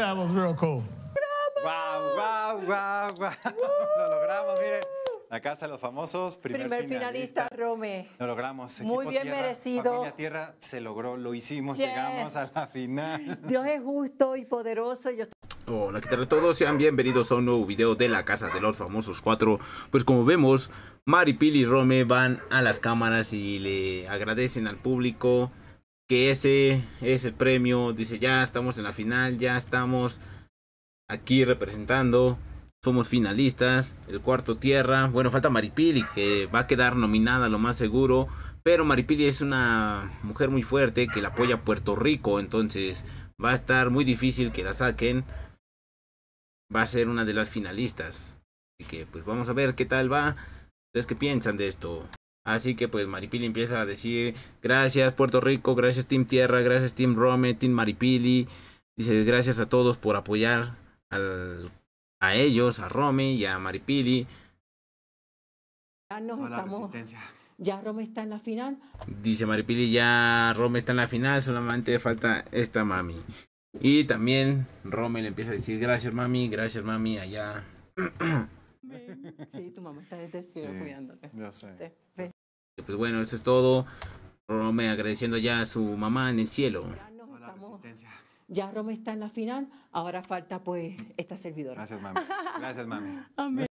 that was real cool. Wow, wow, wow, wow. Lo logramos, miren. La Casa de los Famosos, primer, Primer finalista, Rome. Lo logramos. Muy bien Tierra, merecido. Familia Tierra se logró, lo hicimos, Yes. llegamos a la final. Dios es justo y poderoso. Yo Hola, ¿qué tal a todos? Sean bienvenidos a un nuevo video de la Casa de los Famosos 4. Pues como vemos, Mari, Pili y Rome van a las cámaras y le agradecen al público que ese es el premio. Dice, ya estamos en la final, ya estamos aquí representando. Somos finalistas, el cuarto tierra. Bueno, falta Maripili que va a quedar nominada lo más seguro. Pero Maripili es una mujer muy fuerte que la apoya Puerto Rico. Entonces va a estar muy difícil que la saquen. Va a ser una de las finalistas. Así que pues vamos a ver qué tal va. ¿Ustedes qué piensan de esto? Así que pues Maripili empieza a decir gracias Puerto Rico, gracias Team Tierra, gracias Team Rome, Team Maripili. Dice gracias a todos por apoyar al, a ellos, a Rome y a Maripili. ya nos Toda la estamos. resistencia. Ya Rome está en la final. Dice Maripili ya Rome está en la final, solamente falta esta mami. Y también Rome le empieza a decir gracias mami, gracias mami allá. Sí, tu mamá está desde el cielo Sí, cuidándote. Yo sé. Te- ves, Y, Pues bueno, eso es todo. Rome agradeciendo ya a su mamá en el cielo. Ya nos estamos. Ya Rome está en la final. Ahora falta pues esta servidora. Gracias, mami. Gracias, mami. Amén.